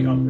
great.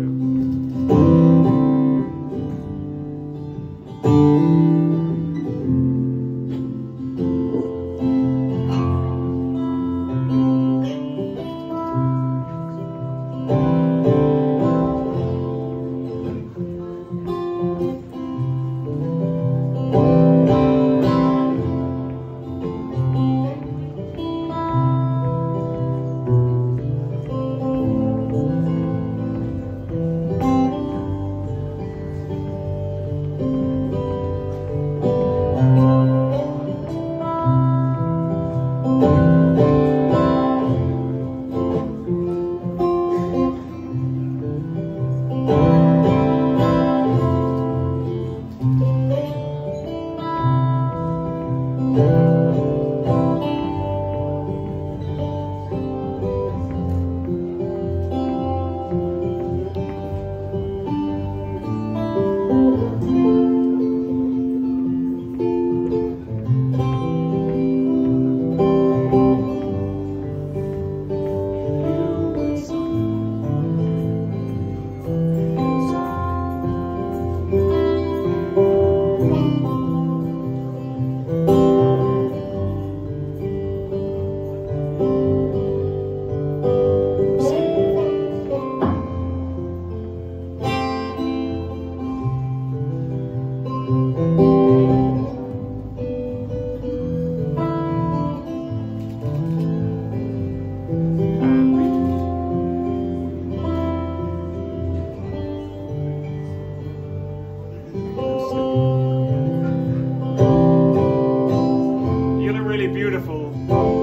really beautiful.